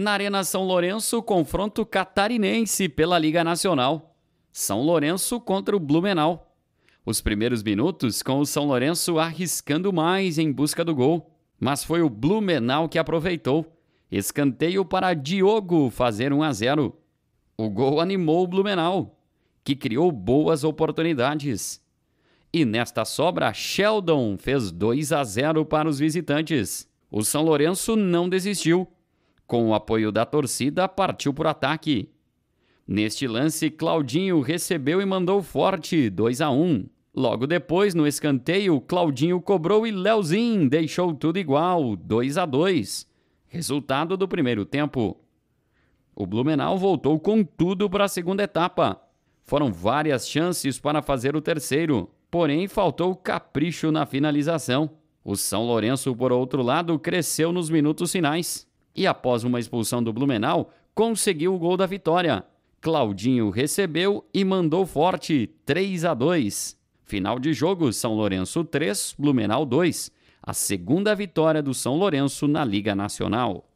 Na Arena São Lourenço, confronto catarinense pela Liga Nacional. São Lourenço contra o Blumenau. Os primeiros minutos com o São Lourenço arriscando mais em busca do gol, mas foi o Blumenau que aproveitou. Escanteio para Diogo fazer 1 a 0. O gol animou o Blumenau, que criou boas oportunidades. E nesta sobra, Sheldon fez 2 a 0 para os visitantes. O São Lourenço não desistiu com o apoio da torcida, partiu por ataque. Neste lance, Claudinho recebeu e mandou forte, 2 a 1. Logo depois, no escanteio, Claudinho cobrou e Leozinho deixou tudo igual, 2 a 2. Resultado do primeiro tempo. O Blumenau voltou com tudo para a segunda etapa. Foram várias chances para fazer o terceiro, porém faltou capricho na finalização. O São Lourenço, por outro lado, cresceu nos minutos finais e, após uma expulsão do Blumenau, conseguiu o gol da vitória. Claudinho recebeu e mandou forte 3 a 2. Final de jogo: São Lourenço 3, Blumenau 2. A segunda vitória do São Lourenço na Liga Nacional.